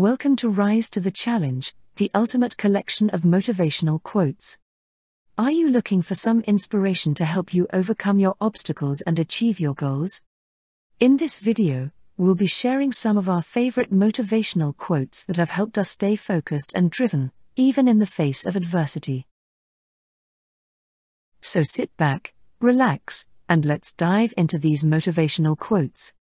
Welcome to Rise to the Challenge, the ultimate collection of motivational quotes. Are you looking for some inspiration to help you overcome your obstacles and achieve your goals? In this video, we'll be sharing some of our favorite motivational quotes that have helped us stay focused and driven, even in the face of adversity. So sit back, relax, and let's dive into these motivational quotes.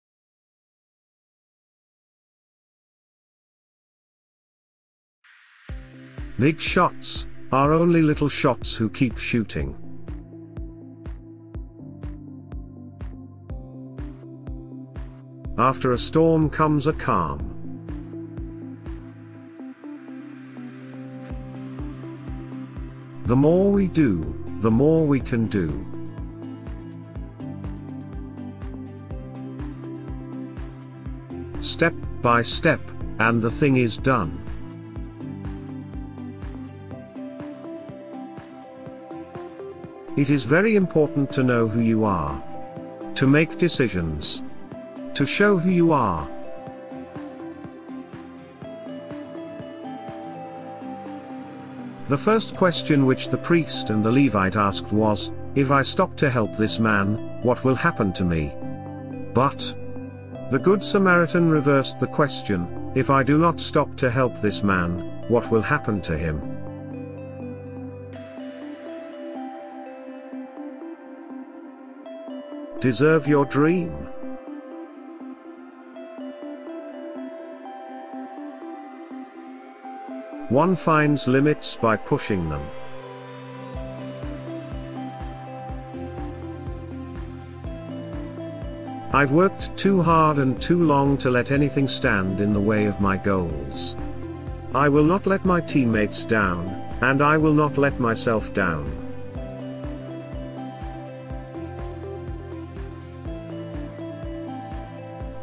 Big shots are only little shots who keep shooting. After a storm comes a calm. The more we do, the more we can do. Step by step, and the thing is done. It is very important to know who you are. To make decisions. To show who you are. The first question which the priest and the Levite asked was, If I stop to help this man, what will happen to me? But, the Good Samaritan reversed the question, If I do not stop to help this man, what will happen to him? Deserve your dream. One finds limits by pushing them. I've worked too hard and too long to let anything stand in the way of my goals. I will not let my teammates down, and I will not let myself down.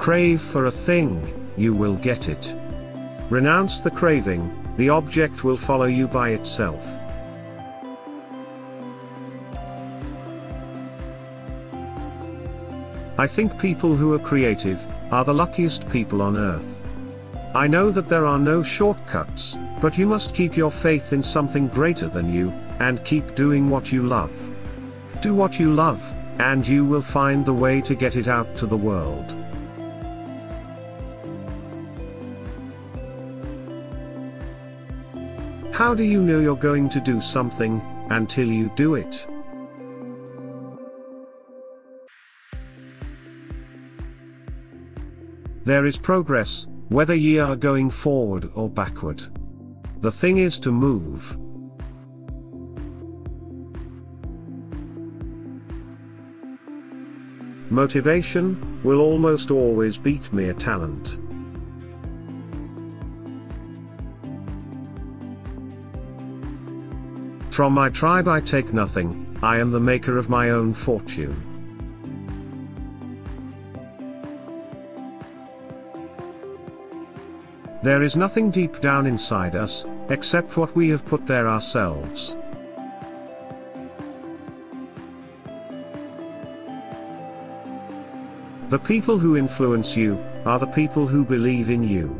Crave for a thing, you will get it. Renounce the craving, the object will follow you by itself. I think people who are creative are the luckiest people on earth. I know that there are no shortcuts, but you must keep your faith in something greater than you, and keep doing what you love. Do what you love, and you will find the way to get it out to the world. How do you know you're going to do something, until you do it? There is progress, whether ye are going forward or backward. The thing is to move. Motivation will almost always beat mere talent. From my tribe I take nothing, I am the maker of my own fortune. There is nothing deep down inside us, except what we have put there ourselves. The people who influence you, are the people who believe in you.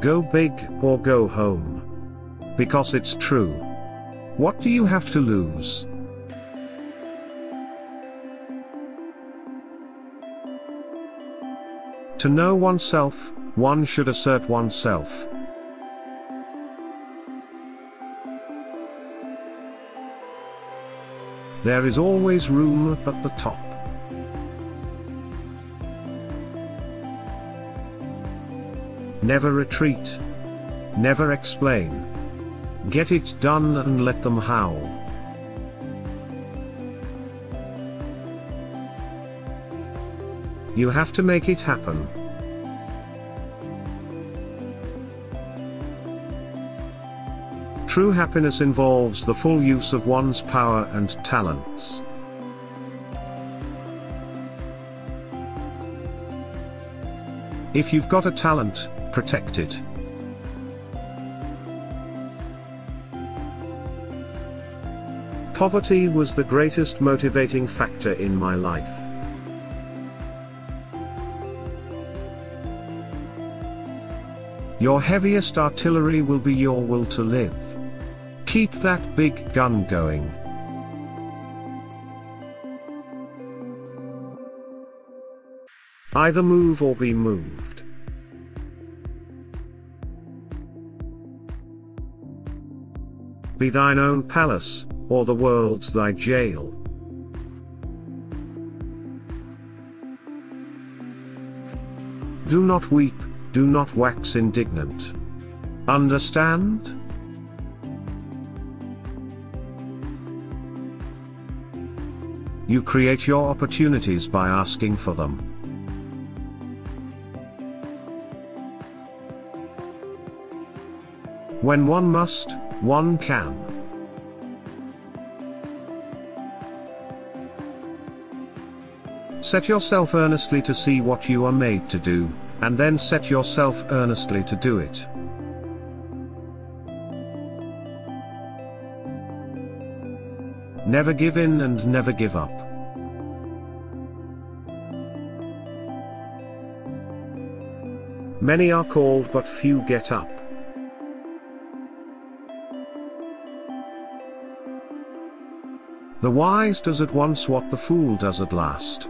Go big or go home. Because it's true. What do you have to lose? To know oneself, one should assert oneself. There is always room at the top. Never retreat. Never explain. Get it done and let them howl. You have to make it happen. True happiness involves the full use of one's power and talents. If you've got a talent, protected. Poverty was the greatest motivating factor in my life. Your heaviest artillery will be your will to live. Keep that big gun going. Either move or be moved. Be thine own palace, or the world's thy jail. Do not weep, do not wax indignant. Understand? You create your opportunities by asking for them. When one must, one can. Set yourself earnestly to see what you are made to do, and then set yourself earnestly to do it. Never give in and never give up. Many are called but few get up. The wise does at once what the fool does at last.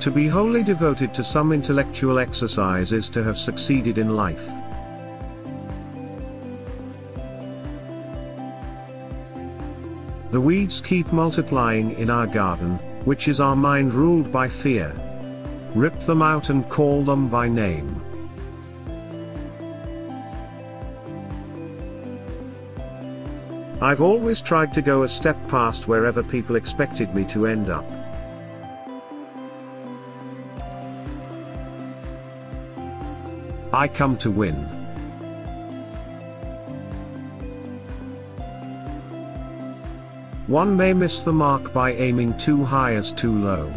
To be wholly devoted to some intellectual exercise is to have succeeded in life. The weeds keep multiplying in our garden, which is our mind ruled by fear. Rip them out and call them by name. I've always tried to go a step past wherever people expected me to end up. I come to win. One may miss the mark by aiming too high as too low.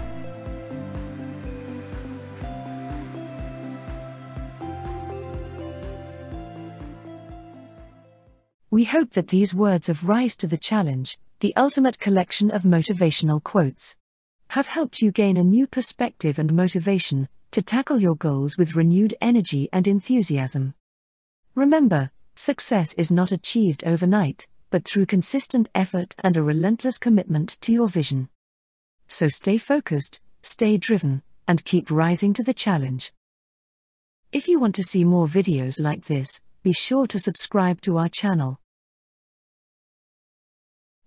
We hope that these words of Rise to the Challenge, the ultimate collection of motivational quotes, have helped you gain a new perspective and motivation to tackle your goals with renewed energy and enthusiasm. Remember, success is not achieved overnight, but through consistent effort and a relentless commitment to your vision. So stay focused, stay driven, and keep rising to the challenge. If you want to see more videos like this, be sure to subscribe to our channel.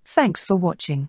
Thanks for watching.